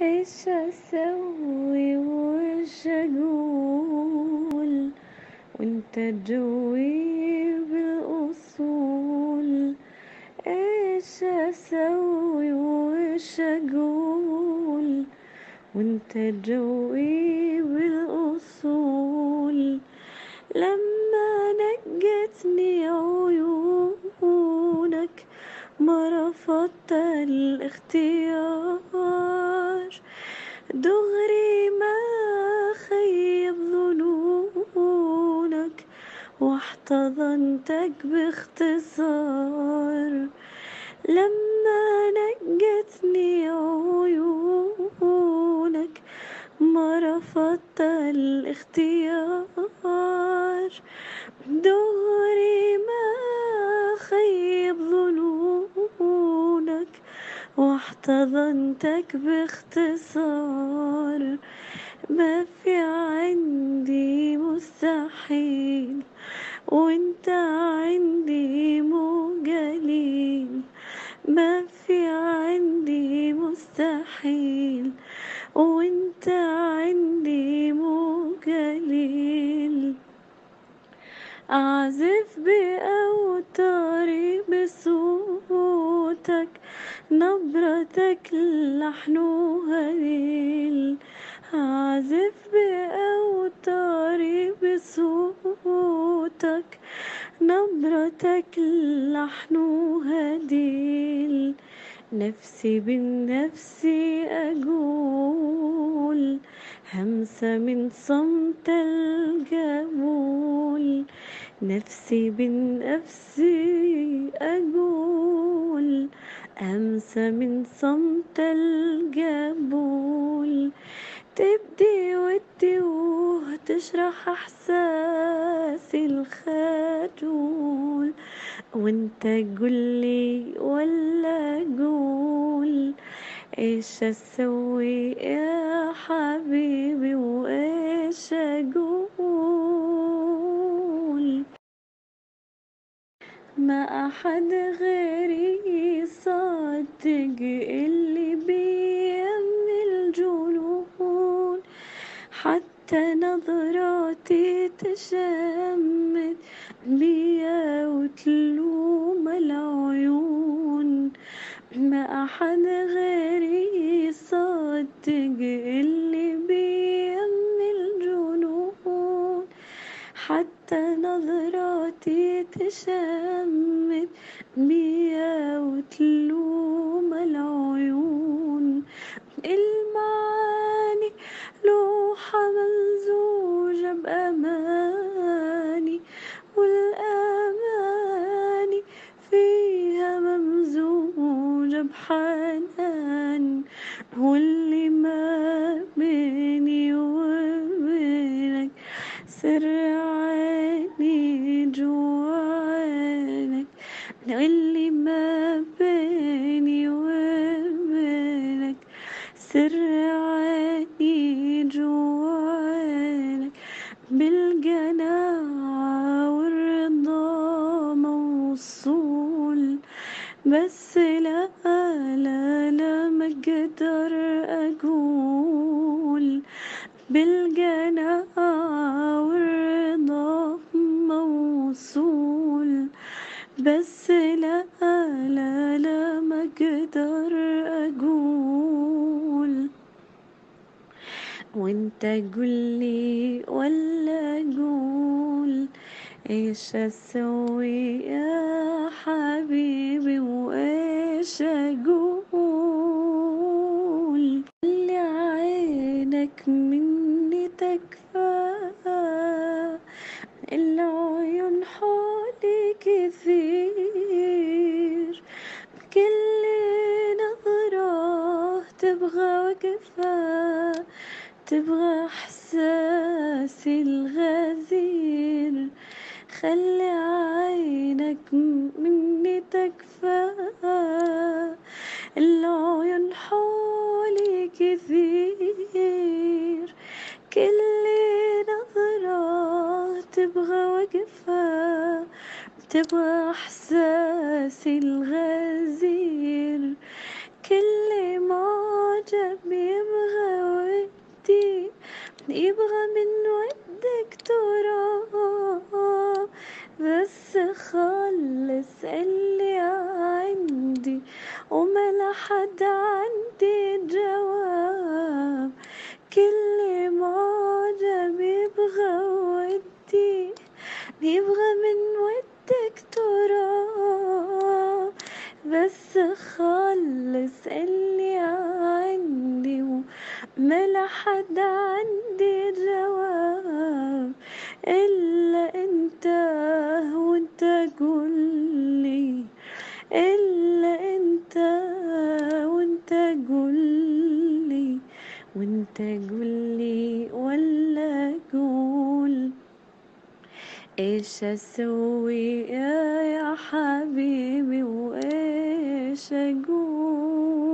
إيش أسوي وش أقول وانت جوي بالأصول. إيش أسوي وش أقول؟ وانت جوي بالأصول. لما نقتني عيونك ما رفضت الاختيار. دغري ما خيب ظنونك واحتضنتك باختصار. لما نقتني عيونك ما رفضت الاختيار. دغري واحتضنتك باختصار. ما في عندي مستحيل وانت عندي مو قليل ما في عندي مستحيل وانت عندي مو قليل أعزف بأوتاري بصوتك نبرتك لحن هليل أعزف بأوتاري بصوتك نبرتك لحن هديل نفسي بالنفس أقول همسة من صمت الجمول نفسي بالنفس أقول همسة من صمت الجمول. تبدي ودي وتشرح إحساسي الخجول وانت قولي ولا قول. إيش أسوي يا حبيبي وإيش أقول؟ ما أحد غيري يصدق اللي بيعمل جنون حتى نظراتي تشمت بيا وتلوم العيون. ما أحد غيري يصدق اللي بيعمل جنون حتى نظراتي تشمت بيا وتلوم العيون. المعاني بحنان واللي ما بيني وبينك سر عيني جوا عينك اللي ما بيني وبينك سر عيني جوا عينك بالقناعة والرضا موصول. بس بالقناعة والرضا موصول بس لا لا لا ما أقدر أقول. وانت قولي ولا قول إيش أسوي يا حبيبي وإيش أقول؟ اللي عينك مني تبغى إحساسي الغزير خلي عينك مني تكفى. العيون حولي كثير كل نظرة تبغى وقفة. تبغى إحساسي الغزير كل معجب يبغى يبغى من ودك تراب. بس خلص اللي عندي وما لحد عندي جواب. كل معجب يبغى ودي يبغى من ودك تراب. بس خلص اللي وما لحد عندي جواب إلا أنت وأنت قولي إلا أنت وأنت قولي وأنت قولي ولا قول. إيش أسوي يا حبيبي وإيش أقول؟